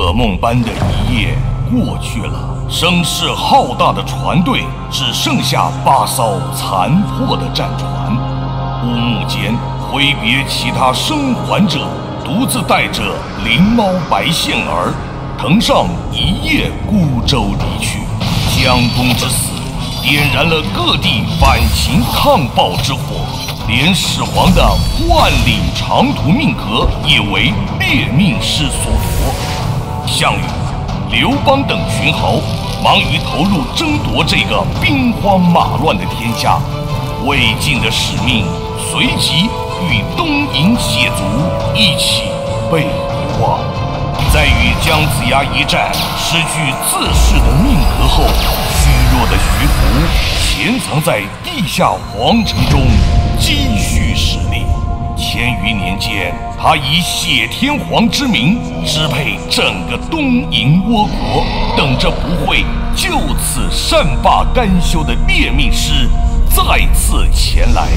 噩梦般的一夜过去了，声势浩大的船队只剩下八艘残破的战船。乌木间挥别其他生还者，独自带着灵猫白线儿，乘上一叶孤舟离去。江公之死，点燃了各地反秦抗暴之火，连始皇的万里长途命格也为烈命师所夺。项羽、刘邦等群豪忙于投入争夺这个兵荒马乱的天下，魏晋的使命随即与东瀛血族一起被遗忘。在与姜子牙一战失去自世的命格后，虚弱的徐福潜藏在地下皇城中积蓄实力。间，他以血天皇之名支配整个东瀛倭国，等着不会就此善罢甘休的猎命师再次前来。